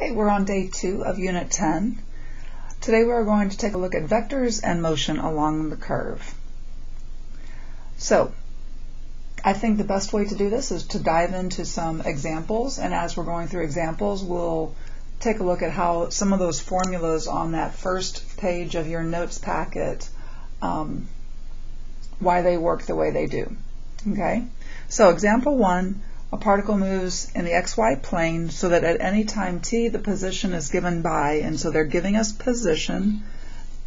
Okay, we're on day two of Unit 10. Today we're going to take a look at vectors and motion along the curve. So, I think the best way to do this is to dive into some examples, and as we're going through examples, we'll take a look at how some of those formulas on that first page of your notes packet, um, why they work the way they do. Okay, so example one, a particle moves in the xy plane so that at any time t the position is given by, and so they're giving us position,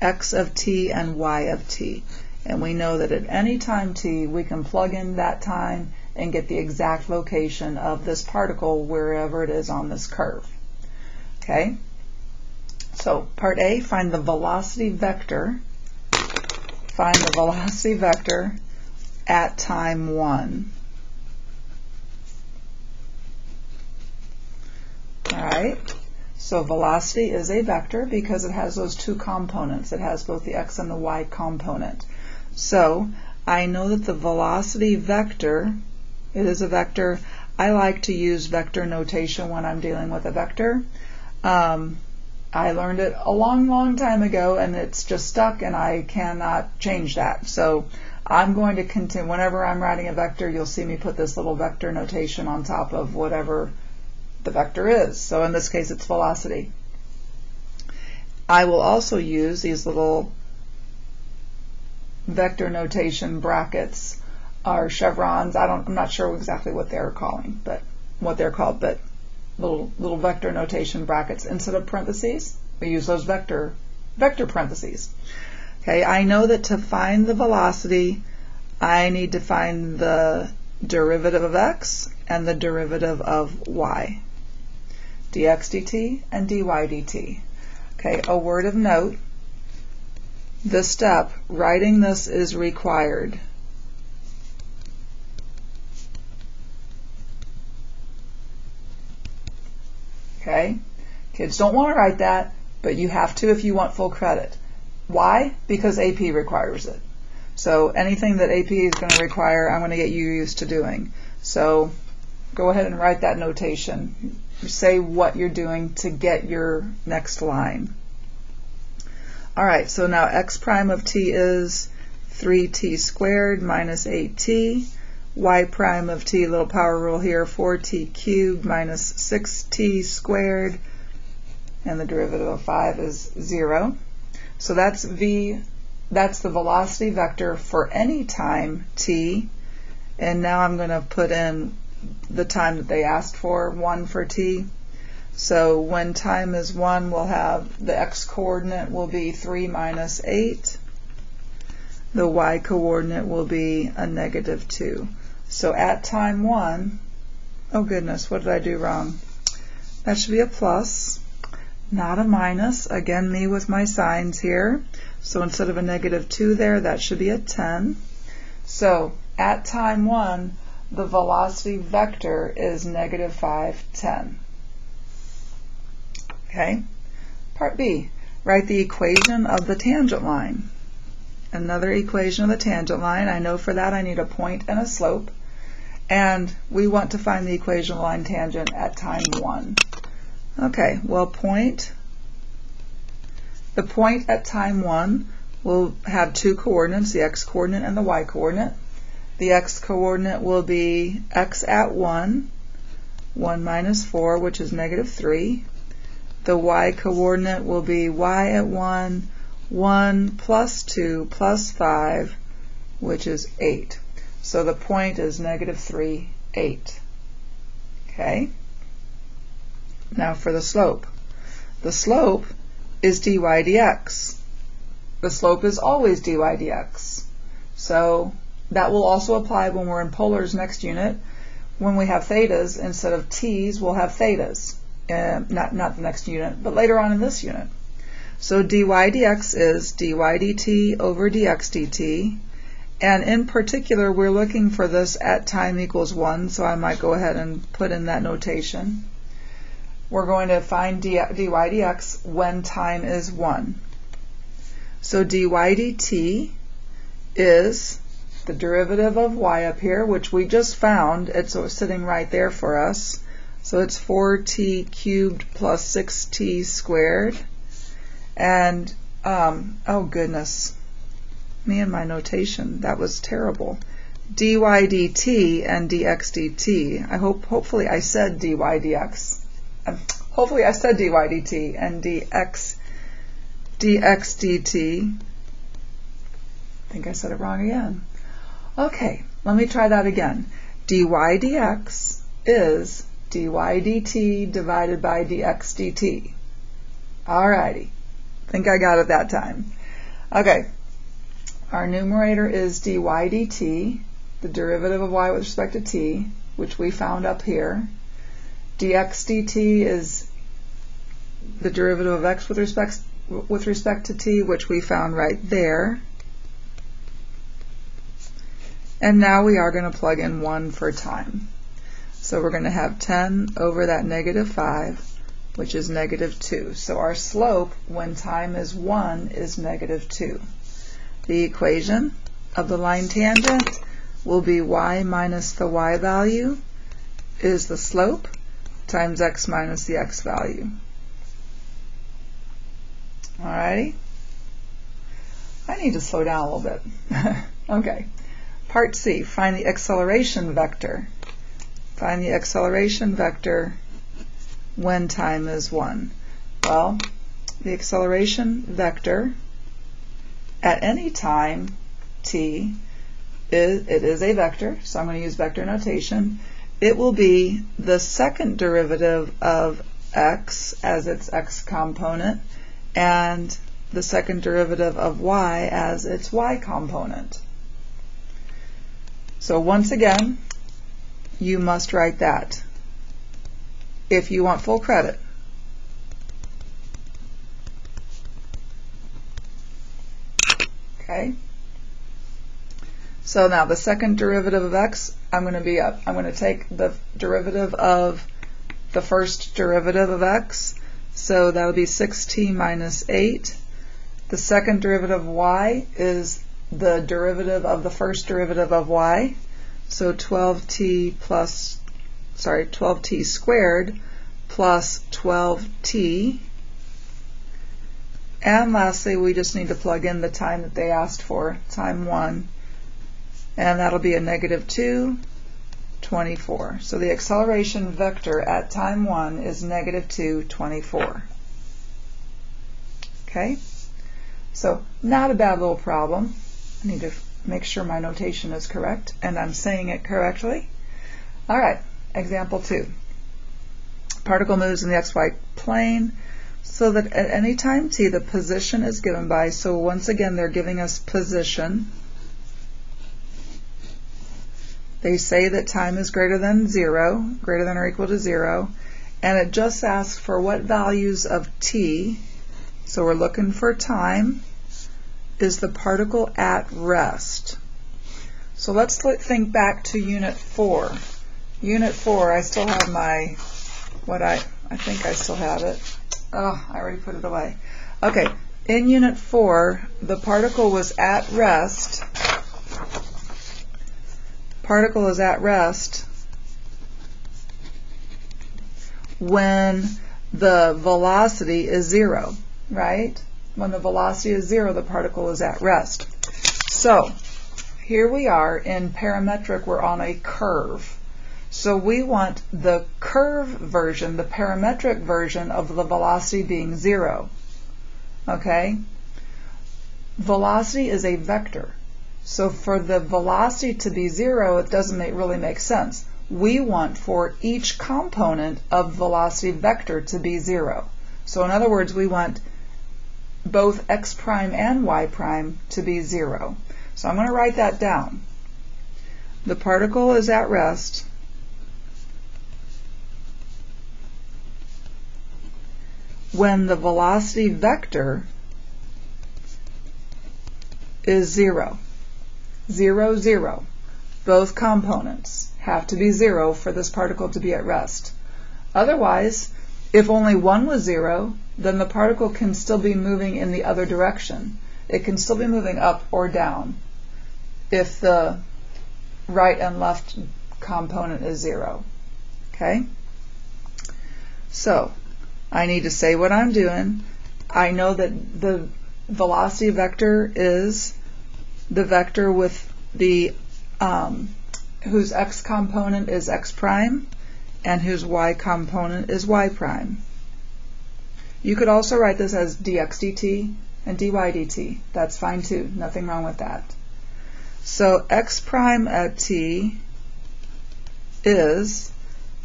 x of t and y of t. And we know that at any time t we can plug in that time and get the exact location of this particle wherever it is on this curve. Okay? So part A, find the velocity vector. Find the velocity vector at time 1. Right? So velocity is a vector because it has those two components. It has both the x and the y component. So I know that the velocity vector, it is a vector. I like to use vector notation when I'm dealing with a vector. Um, I learned it a long, long time ago and it's just stuck and I cannot change that. So I'm going to continue, whenever I'm writing a vector, you'll see me put this little vector notation on top of whatever the vector is. So in this case, it's velocity. I will also use these little vector notation brackets or chevrons. I don't, I'm not sure exactly what they're calling, but what they're called, but little little vector notation brackets instead of parentheses. We use those vector vector parentheses. Okay, I know that to find the velocity, I need to find the derivative of x and the derivative of y dx dt and dy dt. Okay, a word of note, this step, writing this is required. Okay, kids don't want to write that, but you have to if you want full credit. Why? Because AP requires it. So anything that AP is going to require, I'm going to get you used to doing. So go ahead and write that notation say what you're doing to get your next line. All right, so now x prime of t is 3t squared minus 8t. y prime of t, little power rule here, 4t cubed minus 6t squared. And the derivative of 5 is 0. So that's v, that's the velocity vector for any time t. And now I'm going to put in the time that they asked for, 1 for t. So when time is 1, we'll have the x-coordinate will be 3 minus 8. The y-coordinate will be a negative 2. So at time 1, oh goodness, what did I do wrong? That should be a plus, not a minus. Again, me with my signs here. So instead of a negative 2 there, that should be a 10. So at time 1, the velocity vector is negative 5, 10. Okay? Part B, write the equation of the tangent line. Another equation of the tangent line. I know for that I need a point and a slope. And we want to find the equation of line tangent at time 1. Okay, well point, the point at time 1 will have two coordinates, the x-coordinate and the y-coordinate. The x-coordinate will be x at 1, 1 minus 4, which is negative 3. The y-coordinate will be y at 1, 1 plus 2 plus 5, which is 8. So the point is negative 3, 8. Okay? Now for the slope. The slope is dy dx. The slope is always dy dx. So that will also apply when we're in polars next unit. When we have thetas, instead of t's, we'll have thetas. Uh, not, not the next unit, but later on in this unit. So dy dx is dy dt over dx dt. And in particular, we're looking for this at time equals 1, so I might go ahead and put in that notation. We're going to find dy dx when time is 1. So dy dt is the derivative of y up here, which we just found, it's sitting right there for us, So it's 4t cubed plus 6t squared. And, um, oh goodness, me and my notation, that was terrible. dy dt and dx dt. I hope, hopefully I said dy dx. Um, hopefully I said dy dt and dx dx dt. I think I said it wrong again. Okay, let me try that again. dy dx is dy dt divided by dx dt. Alrighty, think I got it that time. Okay, our numerator is dy dt, the derivative of y with respect to t, which we found up here. dx dt is the derivative of x with respect, with respect to t, which we found right there. And now we are going to plug in 1 for time. So we're going to have 10 over that negative 5, which is negative 2. So our slope when time is 1 is negative 2. The equation of the line tangent will be y minus the y value is the slope times x minus the x value. Alrighty? I need to slow down a little bit. okay. Part C, find the acceleration vector. Find the acceleration vector when time is 1. Well, the acceleration vector at any time t is, it is a vector, so I'm going to use vector notation. It will be the second derivative of x as its x component and the second derivative of y as its y component. So once again, you must write that if you want full credit. Okay. So now the second derivative of x, I'm going to be up. I'm going to take the derivative of the first derivative of x. So that'll be 6t minus 8. The second derivative of y is the derivative of the first derivative of y. So 12t plus, sorry, 12t squared plus 12t and lastly, we just need to plug in the time that they asked for, time 1, and that'll be a negative 2, 24. So the acceleration vector at time 1 is negative 2, 24. Okay? So not a bad little problem. I need to make sure my notation is correct and I'm saying it correctly. All right, example 2. Particle moves in the xy plane so that at any time t, the position is given by, so once again, they're giving us position. They say that time is greater than zero, greater than or equal to zero, and it just asks for what values of t, so we're looking for time, is the particle at rest. So let's think back to unit four. Unit four, I still have my, what I, I think I still have it. Oh, I already put it away. Okay, in Unit 4, the particle was at rest. Particle is at rest when the velocity is zero, right? When the velocity is zero, the particle is at rest. So, here we are in parametric, we're on a curve. So we want the curve version, the parametric version of the velocity being zero. Okay? Velocity is a vector. So for the velocity to be zero, it doesn't make, really make sense. We want for each component of velocity vector to be zero. So in other words, we want both x prime and y prime to be zero. So I'm going to write that down. The particle is at rest when the velocity vector is zero. Zero, zero. Both components have to be zero for this particle to be at rest. Otherwise, if only one was zero, then the particle can still be moving in the other direction. It can still be moving up or down if the right and left component is zero. Okay? So I need to say what I'm doing. I know that the velocity vector is the vector with the um, whose x component is x prime and whose y component is y prime. You could also write this as dx dt and dy dt. That's fine too. Nothing wrong with that. So x prime at t is,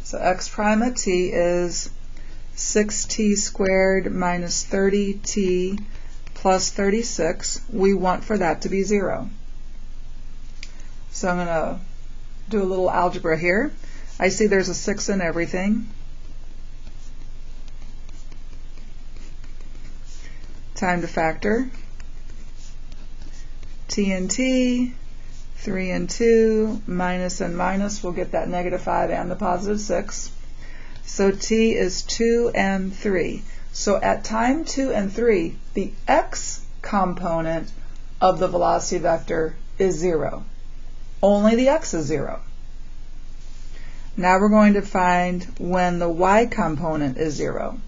so x prime at t is 6t squared minus 30t plus 36. We want for that to be 0. So I'm going to do a little algebra here. I see there's a 6 in everything. Time to factor. t and t, 3 and 2, minus and minus, we'll get that negative 5 and the positive 6. So t is 2 and 3. So at time 2 and 3, the x component of the velocity vector is 0. Only the x is 0. Now we're going to find when the y component is 0.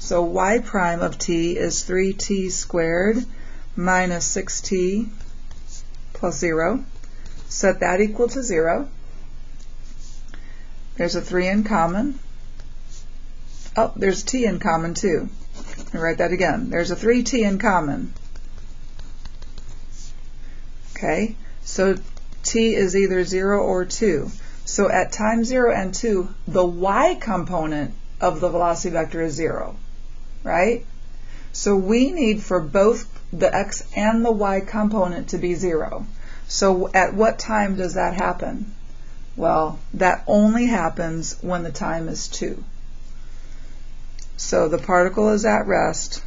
So y prime of t is 3t squared minus 6t plus 0. Set that equal to 0. There's a 3 in common. Oh, there's t in common too. Me write that again. There's a 3t in common. Okay, so t is either 0 or 2. So at time 0 and 2, the y component of the velocity vector is 0, right? So we need for both the x and the y component to be 0. So at what time does that happen? Well, that only happens when the time is 2. So the particle is at rest.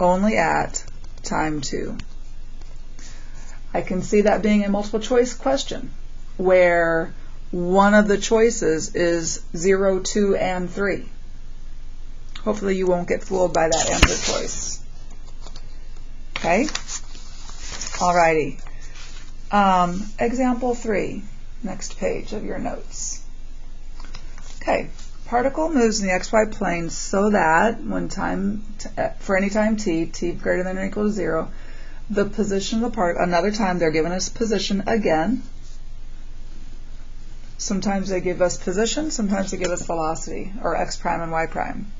only at time 2. I can see that being a multiple choice question where one of the choices is 0, 2, and 3. Hopefully you won't get fooled by that answer choice. Okay? Alrighty. Um, example 3 next page of your notes. Okay, particle moves in the xy plane so that when time uh, for any time t, t greater than or equal to 0, the position of the part. another time they're giving us position again. Sometimes they give us position, sometimes they give us velocity, or x prime and y prime.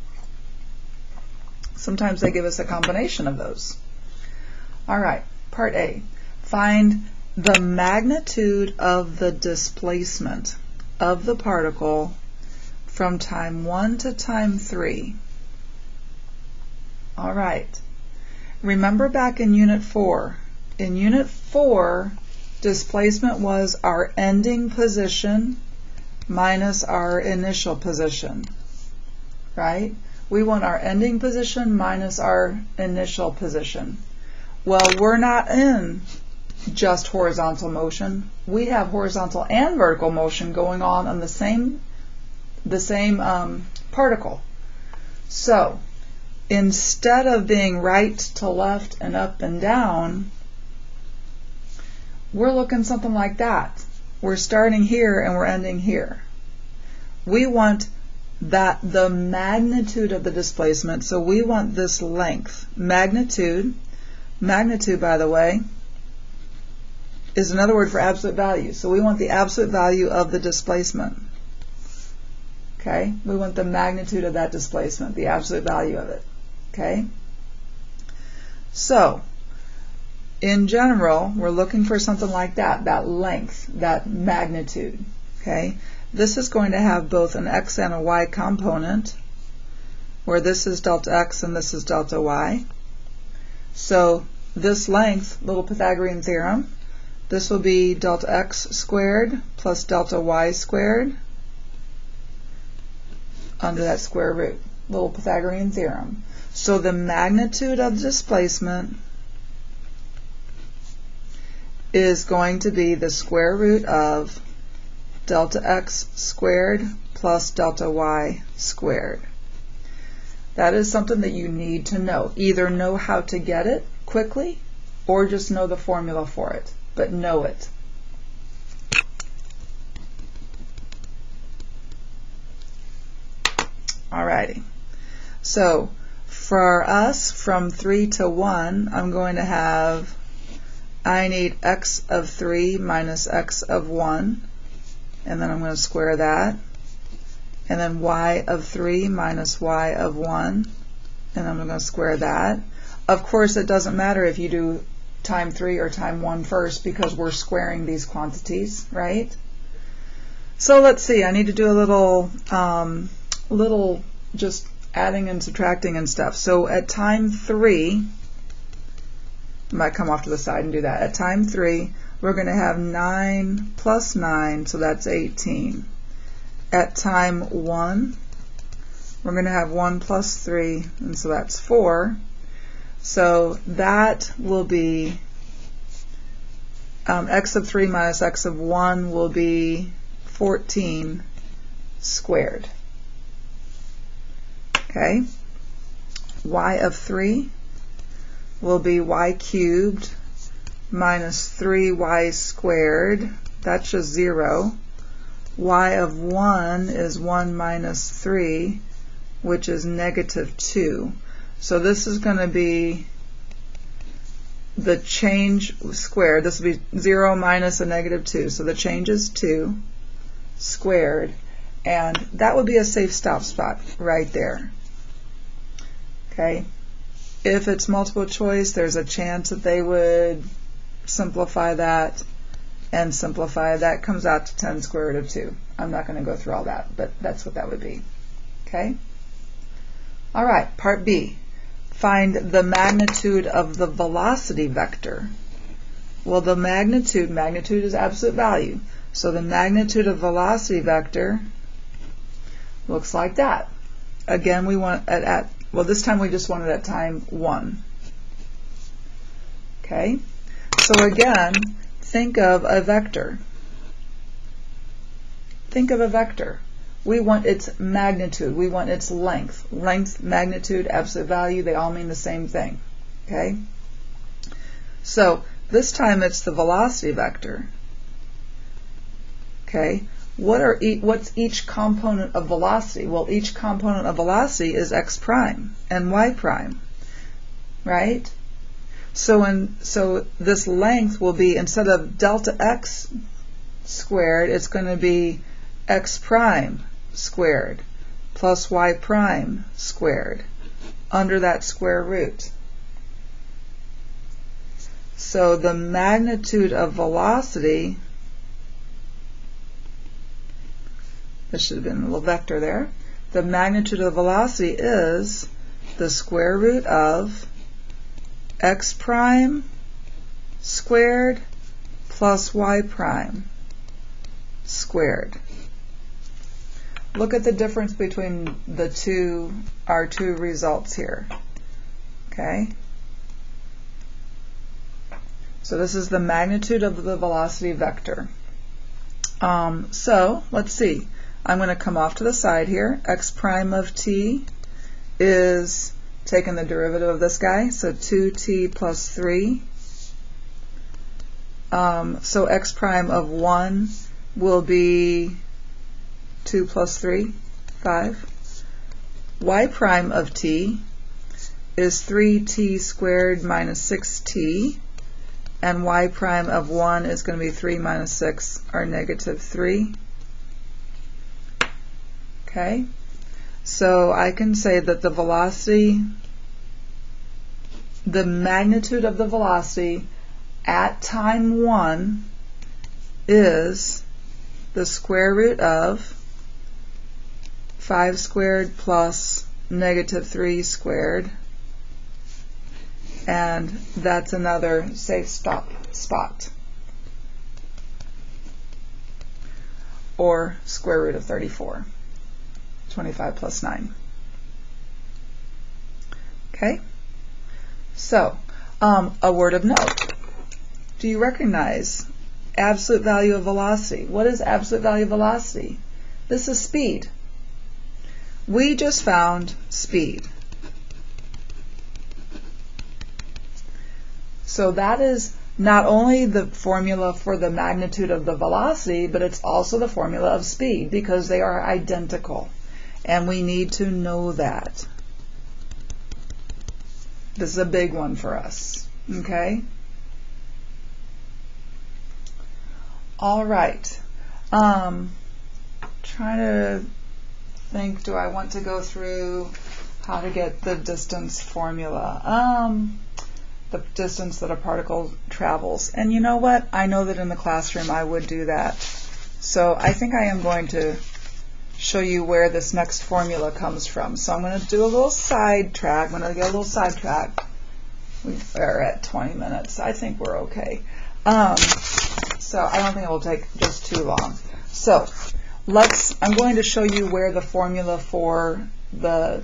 Sometimes they give us a combination of those. All right, part A. Find the magnitude of the displacement of the particle from time 1 to time 3. All right. Remember back in Unit 4. In Unit 4, displacement was our ending position minus our initial position, right? We want our ending position minus our initial position. Well, we're not in just horizontal motion. We have horizontal and vertical motion going on on the same the same um, particle. So instead of being right to left and up and down, we're looking something like that. We're starting here and we're ending here. We want that the magnitude of the displacement, so we want this length. Magnitude, magnitude by the way, is another word for absolute value. So we want the absolute value of the displacement. Okay? We want the magnitude of that displacement, the absolute value of it. Okay? So, in general, we're looking for something like that, that length, that magnitude. Okay? This is going to have both an x and a y component, where this is delta x and this is delta y. So this length, little Pythagorean theorem, this will be delta x squared plus delta y squared under that square root. Little Pythagorean theorem. So the magnitude of displacement is going to be the square root of delta x squared plus delta y squared. That is something that you need to know. Either know how to get it quickly or just know the formula for it, but know it. Alrighty. So for us, from 3 to 1, I'm going to have, I need x of 3 minus x of 1, and then I'm going to square that. And then y of 3 minus y of 1, and I'm going to square that. Of course, it doesn't matter if you do time 3 or time 1 first because we're squaring these quantities, right? So let's see, I need to do a little, um, little just adding and subtracting and stuff. So at time 3, I might come off to the side and do that. At time 3, we're going to have 9 plus 9, so that's 18. At time 1, we're going to have 1 plus 3, and so that's 4. So that will be um, x of 3 minus x of 1 will be 14 squared. Okay, y of 3 will be y cubed minus 3y squared. That's just 0. y of 1 is 1 minus 3, which is negative 2. So this is going to be the change squared. This will be 0 minus a negative 2. So the change is 2 squared. And that would be a safe stop spot right there. Okay. If it's multiple choice, there's a chance that they would simplify that and simplify. That comes out to 10 square root of 2. I'm not going to go through all that, but that's what that would be. Okay? All right, part B. Find the magnitude of the velocity vector. Well, the magnitude, magnitude is absolute value. So the magnitude of velocity vector looks like that. Again, we want at, at well, this time we just want it at time 1. Okay? So again, think of a vector. Think of a vector. We want its magnitude. We want its length. Length, magnitude, absolute value, they all mean the same thing. Okay? So this time it's the velocity vector. Okay? What are e what's each component of velocity? Well, each component of velocity is x prime and y prime, right? So in, so this length will be instead of delta x squared, it's going to be x prime squared plus y prime squared under that square root. So the magnitude of velocity This should have been a little vector there. The magnitude of the velocity is the square root of x prime squared plus y prime squared. Look at the difference between the two, our two results here. Okay? So this is the magnitude of the velocity vector. Um, so, let's see. I'm going to come off to the side here. x prime of t is taking the derivative of this guy, so 2t plus 3. Um, so x prime of 1 will be 2 plus 3, 5. y prime of t is 3t squared minus 6t, and y prime of 1 is going to be 3 minus 6, or negative 3. Okay, so I can say that the velocity, the magnitude of the velocity at time 1 is the square root of 5 squared plus negative 3 squared. And that's another safe stop spot. Or square root of 34. 25 plus 9. Okay? So, um, a word of note. Do you recognize absolute value of velocity? What is absolute value of velocity? This is speed. We just found speed. So that is not only the formula for the magnitude of the velocity, but it's also the formula of speed because they are identical. And we need to know that. This is a big one for us. Okay? All right. Um, trying to think, do I want to go through how to get the distance formula? Um, the distance that a particle travels. And you know what? I know that in the classroom I would do that. So I think I am going to show you where this next formula comes from. So I'm going to do a little sidetrack. I'm going to get a little sidetrack. We are at 20 minutes. I think we're okay. Um, so I don't think it will take just too long. So let's, I'm going to show you where the formula for the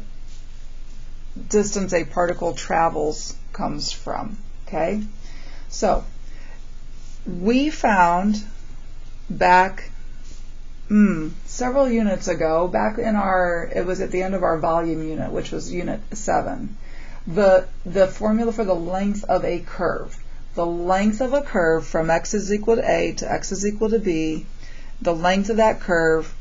distance a particle travels comes from. Okay? So we found back mm, several units ago, back in our, it was at the end of our volume unit, which was unit 7, the, the formula for the length of a curve. The length of a curve from x is equal to a to x is equal to b, the length of that curve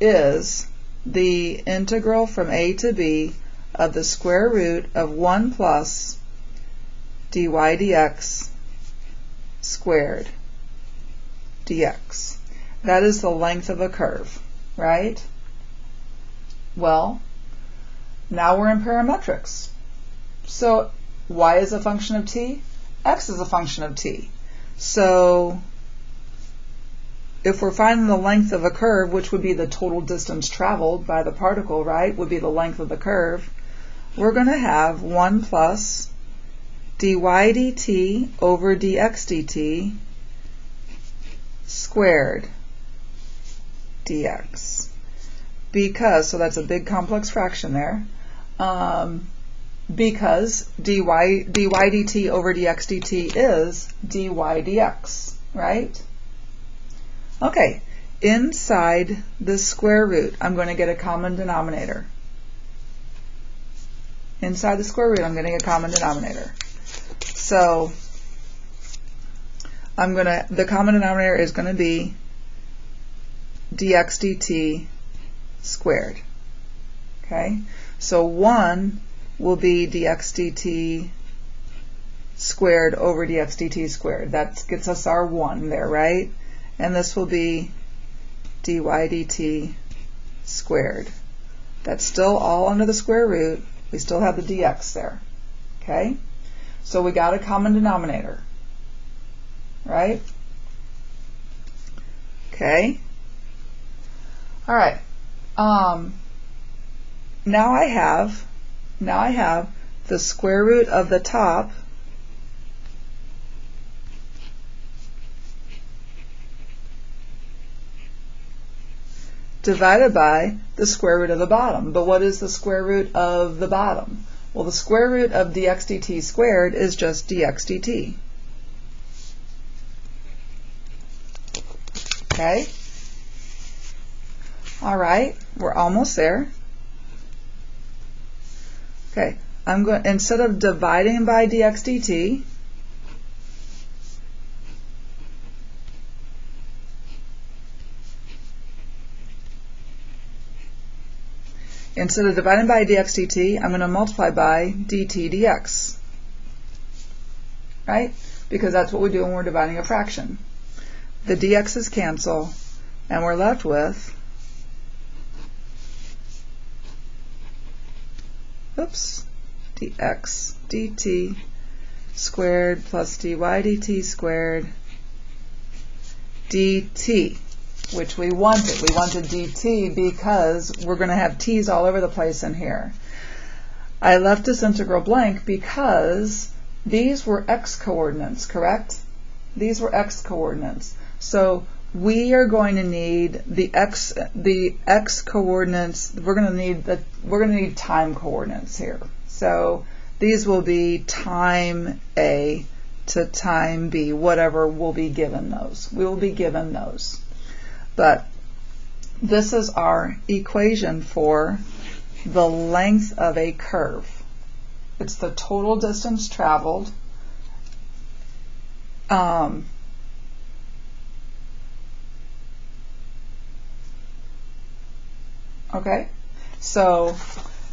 is the integral from a to b of the square root of 1 plus dy dx squared dx. That is the length of a curve, right? Well, now we're in parametrics. So y is a function of t, x is a function of t. So if we're finding the length of a curve, which would be the total distance traveled by the particle, right, would be the length of the curve, we're going to have 1 plus dy dt over dx dt squared dx. Because, so that's a big complex fraction there, um, because dy, dy dt over dx dt is dy dx, right? Okay, inside the square root, I'm going to get a common denominator. Inside the square root, I'm getting a common denominator. So I'm going to, the common denominator is going to be dx dt squared. Okay, so 1 will be dx dt squared over dx dt squared. That gets us our 1 there, right? And this will be dy dt squared. That's still all under the square root. We still have the dx there. Okay? So we got a common denominator. Right? Okay? All right. Um, now I have now I have the square root of the top divided by the square root of the bottom. But what is the square root of the bottom? Well, the square root of dx dt squared is just dx dt. Okay? All right, we're almost there. Okay, I'm going instead of dividing by dx dt, instead of dividing by dx dt, I'm going to multiply by dt dx. Right? Because that's what we do when we're dividing a fraction. The dx's cancel, and we're left with oops, dx dt squared plus dy dt squared dt, which we wanted. We wanted dt because we're going to have t's all over the place in here. I left this integral blank because these were x coordinates, correct? These were x coordinates. So we are going to need the x the x coordinates. We're going to need the we're going to need time coordinates here. So these will be time a to time b whatever will be given those. We will be given those. But this is our equation for the length of a curve. It's the total distance traveled um, Okay? So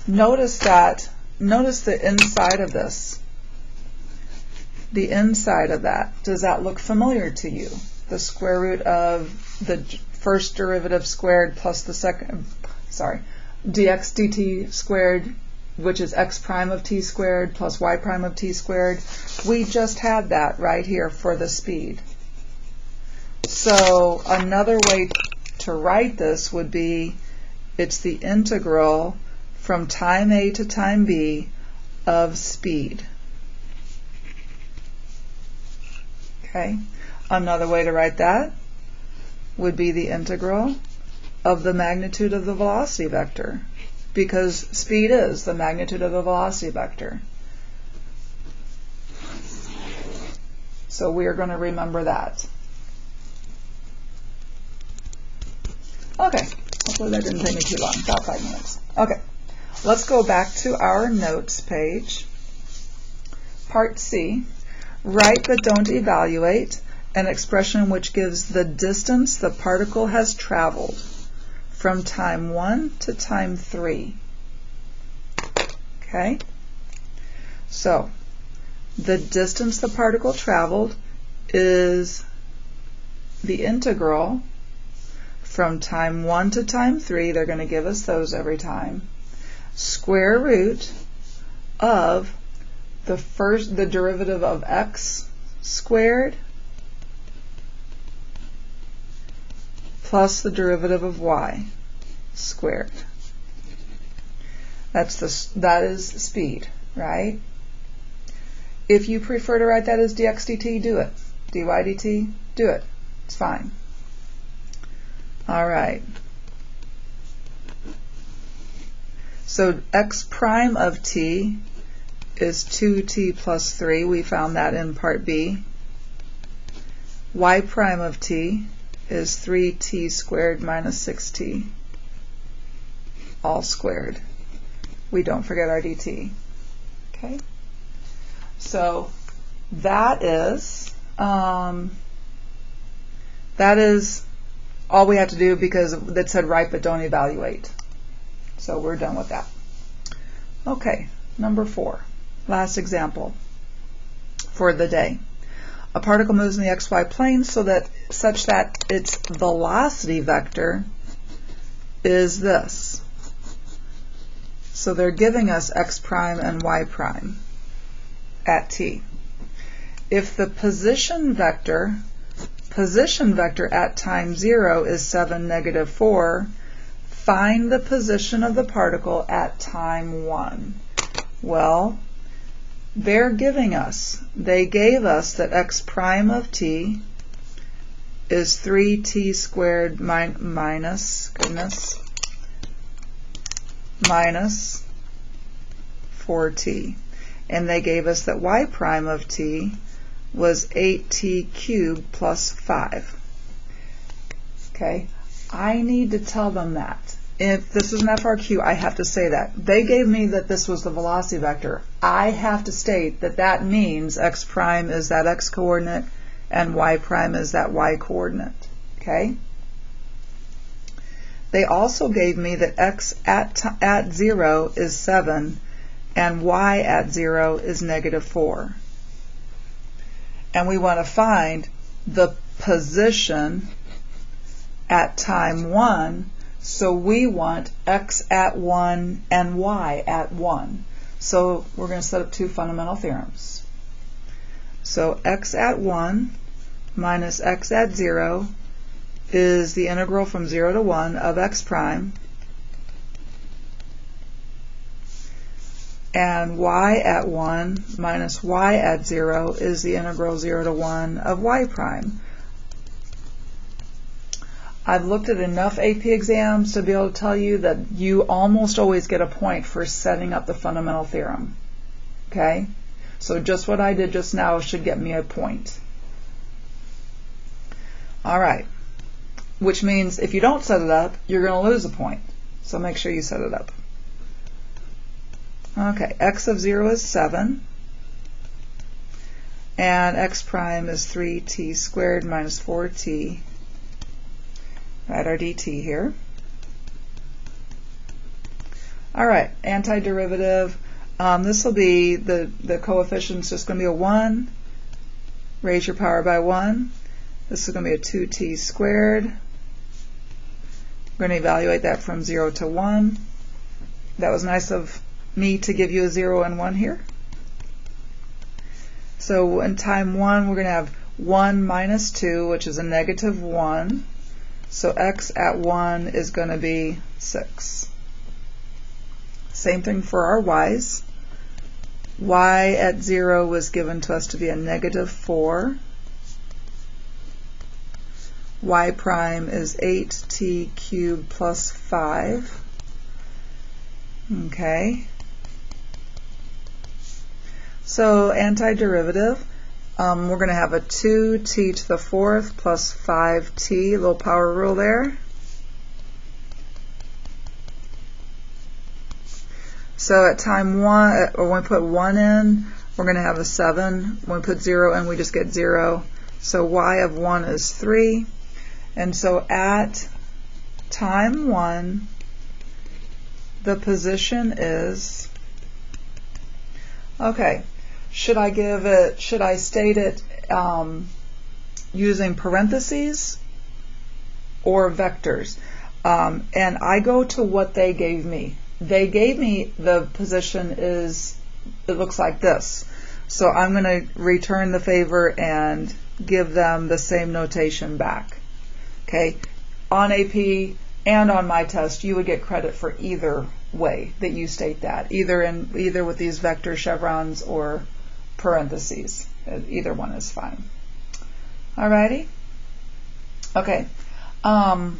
notice that, notice the inside of this. The inside of that, does that look familiar to you? The square root of the first derivative squared plus the second, sorry, dx dt squared, which is x prime of t squared plus y prime of t squared. We just had that right here for the speed. So another way to write this would be it's the integral from time A to time B of speed. Okay, another way to write that would be the integral of the magnitude of the velocity vector because speed is the magnitude of the velocity vector. So we are going to remember that. Okay, hopefully that didn't take me too long, about five minutes. Okay, let's go back to our notes page. Part C, write but don't evaluate an expression which gives the distance the particle has traveled from time 1 to time 3. Okay? So, the distance the particle traveled is the integral from time 1 to time 3, they're going to give us those every time, square root of the first the derivative of x squared plus the derivative of y squared. That's the that is speed, right? If you prefer to write that as dx dt, do it. dy dt, do it. It's fine. All right. So x prime of t is 2t plus 3. We found that in part B. y prime of t is 3t squared minus 6t, all squared. We don't forget our dt. Okay? So that is, um, that is all we have to do because that said write but don't evaluate. So we're done with that. Okay, number four, last example for the day. A particle moves in the xy plane so that such that its velocity vector is this. So they're giving us x prime and y prime at t. If the position vector position vector at time 0 is 7, negative 4, find the position of the particle at time 1. Well, they're giving us, they gave us that x prime of t is 3t squared min minus, goodness, minus 4t. And they gave us that y prime of t was 8t cubed plus 5. Okay, I need to tell them that if this is an FRQ, I have to say that. They gave me that this was the velocity vector. I have to state that that means x prime is that x coordinate and y prime is that y coordinate. Okay? They also gave me that x at, at 0 is 7 and y at 0 is negative 4. And we want to find the position at time 1 so we want x at 1 and y at 1. So we're going to set up two fundamental theorems. So x at 1 minus x at 0 is the integral from 0 to 1 of x prime and y at 1 minus y at 0 is the integral 0 to 1 of y prime. I've looked at enough AP exams to be able to tell you that you almost always get a point for setting up the fundamental theorem. Okay? So just what I did just now should get me a point. All right. Which means if you don't set it up, you're going to lose a point. So make sure you set it up. Okay, x of 0 is 7. And x prime is 3t squared minus 4t Write our dt here. All right, antiderivative. Um, this will be the the coefficient's just going to be a one. Raise your power by one. This is going to be a 2t squared. We're going to evaluate that from 0 to 1. That was nice of me to give you a 0 and 1 here. So in time 1, we're going to have 1 minus 2, which is a negative 1. So x at 1 is going to be 6. Same thing for our y's. y at 0 was given to us to be a negative 4 y prime is 8t cubed plus 5. Okay. So antiderivative, um, we're going to have a 2t to the fourth plus 5t, little power rule there. So at time 1, or when we put 1 in, we're going to have a 7. When we put 0 in, we just get 0. So y of 1 is 3. And so at time one, the position is, okay, should I give it, should I state it um, using parentheses or vectors? Um, and I go to what they gave me. They gave me the position is, it looks like this. So I'm going to return the favor and give them the same notation back. Okay, on AP and on my test, you would get credit for either way that you state that, either in either with these vector chevrons or parentheses. Either one is fine. Alrighty. Okay. Um,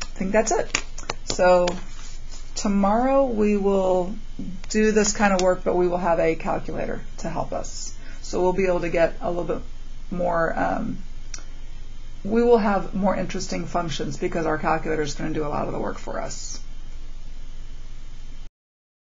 I think that's it. So tomorrow we will do this kind of work, but we will have a calculator to help us. So we'll be able to get a little bit more um, we will have more interesting functions because our calculator is going to do a lot of the work for us.